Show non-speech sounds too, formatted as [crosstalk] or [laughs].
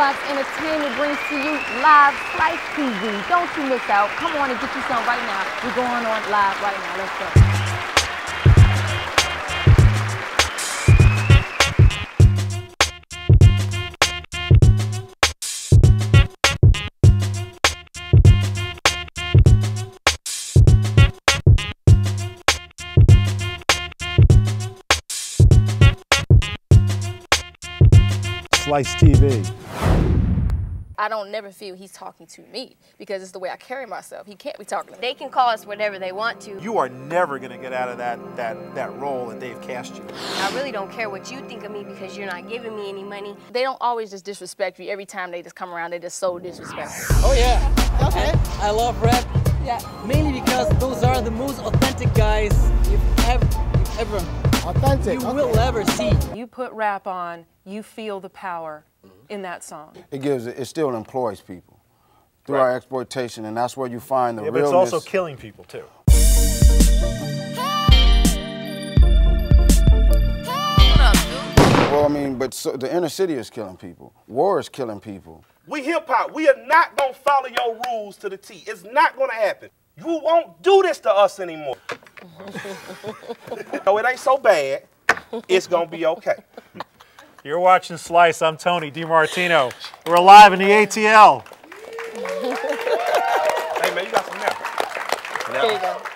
Entertainment brings to you live Slice TV. Don't you miss out. Come on and get you some right now. We're going on live right now. Let's go. Slice TV. I don't never feel he's talking to me because it's the way I carry myself. He can't be talking to me. They can call us whatever they want to. You are never going to get out of that, that, that role that they've cast you. I really don't care what you think of me because you're not giving me any money. They don't always just disrespect you. Every time they just come around, they just so disrespectful. Oh yeah. Okay. I love rap. Yeah. Mainly because those are the most authentic guys you've ever, you've ever Authentic. you okay. will ever see. You put rap on, you feel the power mm-hmm. in that song. It gives it still employs people through our exploitation, and that's where you find the Yeah, but it's also killing people too. well, I mean, but so, the inner city is killing people. War is killing people. We hip hop. We are not gonna follow your rules to the T. It's not gonna happen. You won't do this to us anymore. [laughs] no, it ain't so bad. It's gonna be okay. You're watching Slice. I'm Tony DiMartino. We're live in the ATL. Hey man, you got some now. There you go.